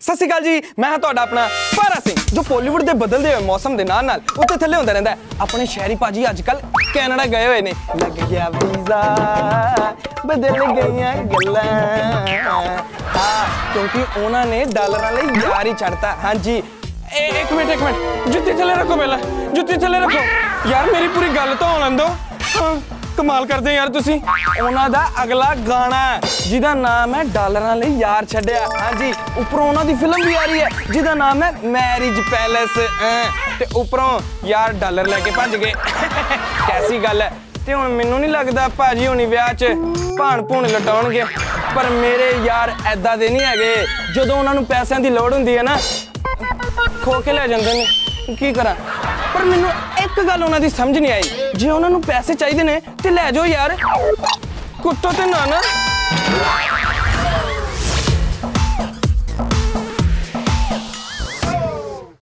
ਸਤਿ ਸ਼੍ਰੀ ਅਕਾਲ ਜੀ, ਮੈਂ ਹਾਂ ਤੁਹਾਡਾ ਆਪਣਾ ਪਾਰਾ ਸਿੰਘ, ਜੋ ਬਾਲੀਵੁੱਡ ਦੇ ਬਦਲਦੇ ਹੋਏ ਮੌਸਮ ਦੇ ਨਾਲ ਨਾਲ ਉੱਤੇ ਥੱਲੇ ਹੁੰਦਾ ਰਹਿੰਦਾ ਆਪਣੇ ਸ਼ਹਿਰੀ ਭਾਜੀ ਅੱਜ ਕੱਲ ਕੈਨੇਡਾ ਗਏ ਹੋਏ ਨੇ। ਲੱਗ ਗਿਆ ਵੀਜ਼ਾ ਬਦਲ ਗਈਆਂ ਗੱਲਾਂ। ਹਾਂ, ਕਿਉਂਕਿ ਉਹਨਾਂ ਨੇ ਡਾਲਰਾਂ ਲਈ ਯਾਰ ਹੀ ਛੱਡਤਾ। ਹਾਂਜੀ। ਏ ਇੱਕ ਮਿੰਟ ਇੱਕ ਮਿੰਟ। ਜੁੱਤੀ ਥੱਲੇ ਰੱਖੋ ਪਹਿਲਾਂ। ਜੁੱਤੀ ਥੱਲੇ ਰੱਖੋ। ਯਾਰ, ਮੇਰੀ ਪੂਰੀ ਗੱਲ ਤਾਂ ਹੋਣ ਦੋ। ਕਮਾਲ ਕਰਦੇ ਯਾਰ ਤੁਸੀਂ ਉਹਨਾਂ ਦਾ ਅਗਲਾ ਗਾਣਾ ਹੈ, ਜਿਹਦਾ ਨਾਮ ਹੈ ਡਾਲਰਾਂ ਲਈ ਯਾਰ ਛੱਡਿਆ ਹਾਂਜੀ ਉੱਪਰੋਂ ਉਹਨਾਂ ਦੀ ਫਿਲਮ ਵੀ ਆ ਰਹੀ ਹੈ ਜਿਹਦਾ ਨਾਮ ਹੈ ਮੈਰਿਜ ਪੈਲੇਸ ਤੇ ਉੱਪਰੋਂ ਯਾਰ ਡਾਲਰ ਲੈ ਕੇ ਭੱਜ ਗਏ ਕੈਸੀ ਗੱਲ ਹੈ ਤੇ ਹੁਣ ਮੈਨੂੰ ਨਹੀਂ ਲੱਗਦਾ ਭਾਜੀ ਹੁਣੀ ਵਿਆਹ 'ਚ ਭਾਣ ਭੂਣ ਲਟਾਉਣਗੇ ਪਰ ਮੇਰੇ ਯਾਰ ਐਦਾਂ ਦੇ ਨਹੀਂ ਹੈਗੇ ਜਦੋਂ ਉਹਨਾਂ ਨੂੰ ਪੈਸਿਆਂ ਦੀ ਲੋੜ ਹੁੰਦੀ ਹੈ ਨਾ ਖੋ ਕੇ ਲੈ ਜਾਂਦੇ ਨੇ ਕੀ ਕਰਾਂ ਪਰ ਮੈਨੂੰ ਇੱਕ ਗੱਲ ਉਹਨਾਂ ਦੀ ਸਮਝ ਨਹੀਂ ਆਈ ਜੇ ਉਹਨਾਂ ਨੂੰ ਪੈਸੇ ਚਾਹੀਦੇ ਨੇ ਤੇ ਲੈ ਜਾਓ ਯਾਰ ਕੁੱਟੋ ਤੇ ਨਾ ਨਾ